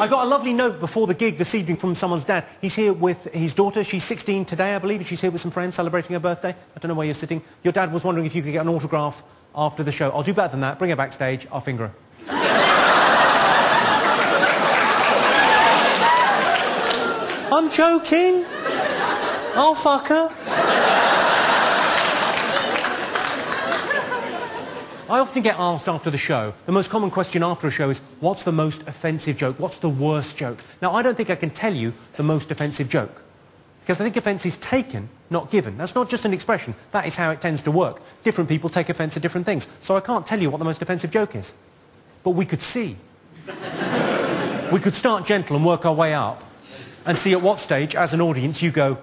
I got a lovely note before the gig this evening from someone's dad. He's here with his daughter. She's 16 today, I believe, and she's here with some friends celebrating her birthday. I don't know where you're sitting. Your dad was wondering if you could get an autograph after the show. I'll do better than that. Bring her backstage. I'll finger her. I'm joking. I'll fuck her. I often get asked after the show, the most common question after a show is, what's the most offensive joke? What's the worst joke? Now, I don't think I can tell you the most offensive joke. Because I think offence is taken, not given. That's not just an expression. That is how it tends to work. Different people take offence at different things. So I can't tell you what the most offensive joke is. But we could see. we could start gentle and work our way up and see at what stage, as an audience, you go,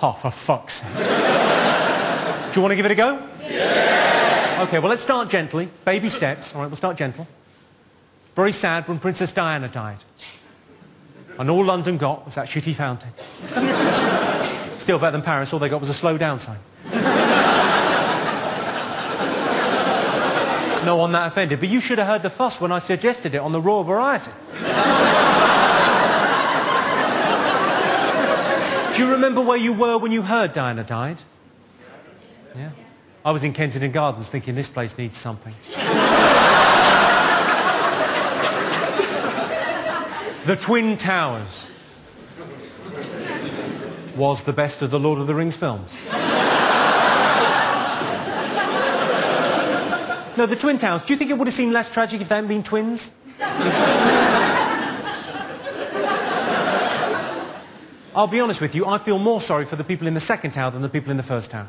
oh, for fuck's sake. Do you want to give it a go? Yeah! OK, well, let's start gently. Baby steps. All right, we'll start gentle. Very sad when Princess Diana died. And all London got was that shitty fountain. Still better than Paris. All they got was a slow down sign. no one that offended. But you should have heard the fuss when I suggested it on the Royal Variety. Do you remember where you were when you heard Diana died? I was in Kensington Gardens thinking this place needs something. the Twin Towers was the best of the Lord of the Rings films. no, the Twin Towers. Do you think it would have seemed less tragic if they hadn't been twins? I'll be honest with you, I feel more sorry for the people in the second tower than the people in the first tower.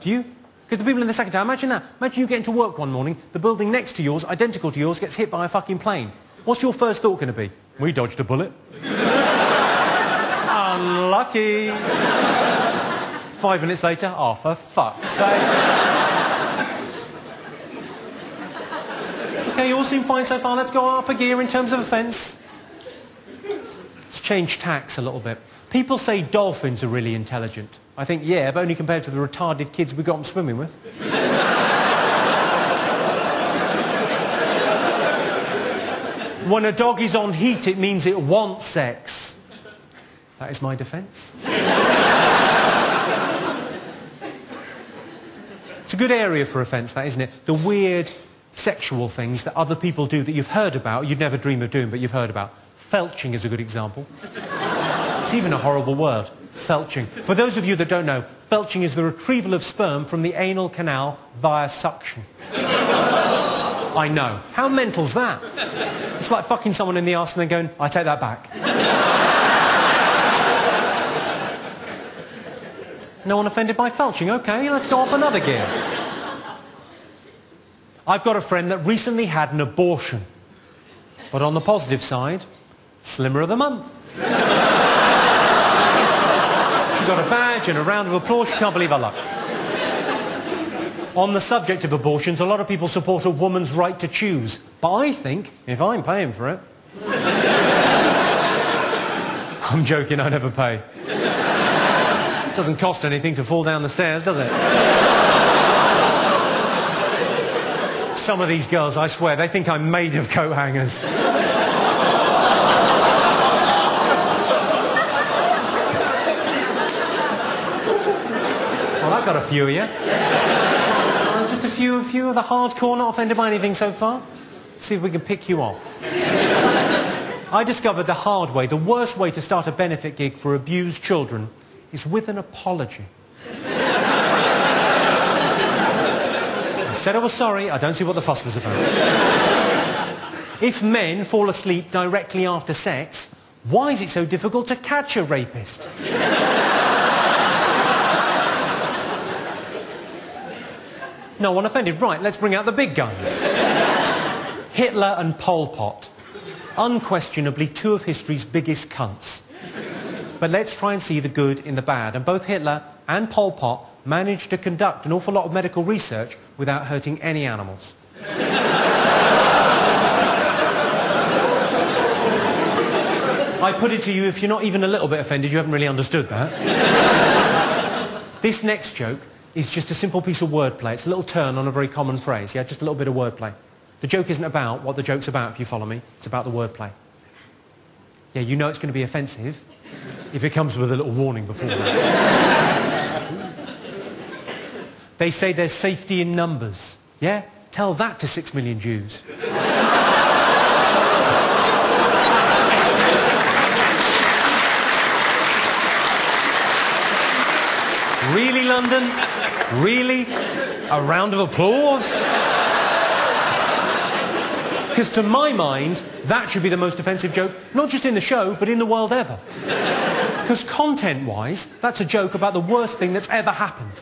Do you? Because the people in the second tower, imagine that. Imagine you get into work one morning, the building next to yours, identical to yours, gets hit by a fucking plane. What's your first thought going to be? We dodged a bullet. Unlucky. Five minutes later, oh, for fuck's sake. okay, you all seem fine so far. Let's go up a gear in terms of offence. Let's change tacks a little bit. People say dolphins are really intelligent. I think, yeah, but only compared to the retarded kids we got them swimming with. when a dog is on heat, it means it wants sex. That is my defence. it's a good area for offence, that, isn't it? The weird sexual things that other people do that you've heard about, you'd never dream of doing, but you've heard about. Felching is a good example. It's even a horrible word, felching. For those of you that don't know, felching is the retrieval of sperm from the anal canal via suction. I know. How mental's that? It's like fucking someone in the arse and then going, I take that back. no one offended by felching. Okay, let's go up another gear. I've got a friend that recently had an abortion. But on the positive side, Slimmer of the Month. Badge and a round of applause. She can't believe her luck. On the subject of abortions, a lot of people support a woman's right to choose. But I think, if I'm paying for it... I'm joking, I never pay. It doesn't cost anything to fall down the stairs, does it? Some of these girls, I swear, they think I'm made of coat hangers. Got a few of you. Uh, just a few, a few of the hardcore not offended by anything so far. See if we can pick you off. I discovered the hard way, the worst way to start a benefit gig for abused children is with an apology. I said I was sorry, I don't see what the fuss was about. If men fall asleep directly after sex, why is it so difficult to catch a rapist? No one offended. Right, let's bring out the big guns. Hitler and Pol Pot. Unquestionably two of history's biggest cunts. But let's try and see the good in the bad. And both Hitler and Pol Pot managed to conduct an awful lot of medical research without hurting any animals. I put it to you, if you're not even a little bit offended, you haven't really understood that. this next joke is just a simple piece of wordplay. It's a little turn on a very common phrase, yeah? Just a little bit of wordplay. The joke isn't about what the joke's about, if you follow me. It's about the wordplay. Yeah, you know it's going to be offensive if it comes with a little warning before. That. They say there's safety in numbers. Yeah? Tell that to six million Jews. really, London? Really? A round of applause? Because to my mind, that should be the most offensive joke, not just in the show, but in the world ever. Because content-wise, that's a joke about the worst thing that's ever happened.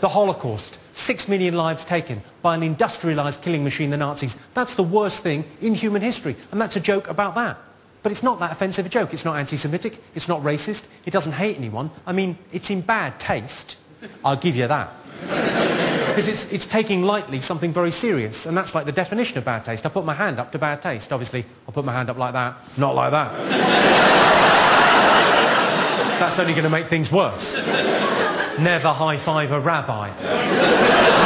The Holocaust. Six million lives taken by an industrialised killing machine, the Nazis. That's the worst thing in human history. And that's a joke about that. But it's not that offensive a joke. It's not anti-Semitic. It's not racist. It doesn't hate anyone. I mean, it's in bad taste. I'll give you that. Because it's, it's taking lightly something very serious. And that's like the definition of bad taste. I put my hand up to bad taste. Obviously, I'll put my hand up like that. Not like that. that's only going to make things worse. Never high-five a rabbi.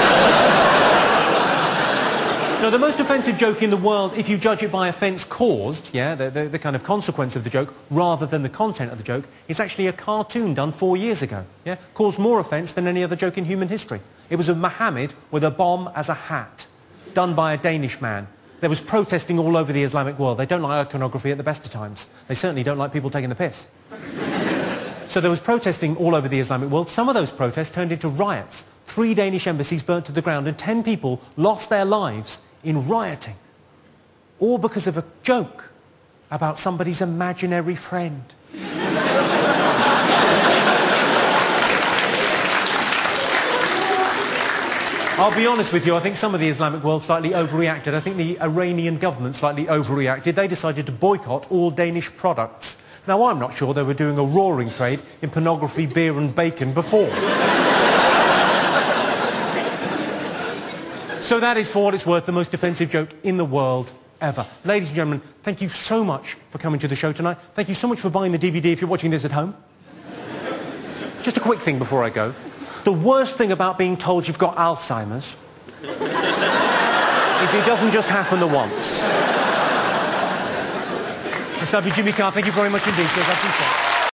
Now, the most offensive joke in the world, if you judge it by offence caused, yeah, the, the, the, kind of consequence of the joke, rather than the content of the joke, is actually a cartoon done four years ago, yeah, caused more offence than any other joke in human history. It was of Muhammad with a bomb as a hat, done by a Danish man. There was protesting all over the Islamic world. They don't like iconography at the best of times. They certainly don't like people taking the piss. So there was protesting all over the Islamic world. Some of those protests turned into riots. Three Danish embassies burnt to the ground and ten people lost their lives in rioting. All because of a joke about somebody's imaginary friend. I'll be honest with you, I think some of the Islamic world slightly overreacted. I think the Iranian government slightly overreacted. They decided to boycott all Danish products. Now, I'm not sure they were doing a roaring trade in pornography, beer and bacon before. So that is, for what it's worth, the most offensive joke in the world ever. Ladies and gentlemen, thank you so much for coming to the show tonight. Thank you so much for buying the DVD if you're watching this at home. Just a quick thing before I go. The worst thing about being told you've got Alzheimer's is it doesn't just happen the once. Mr. Jimmy Carr, thank you very much indeed.